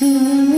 Mm-hmm.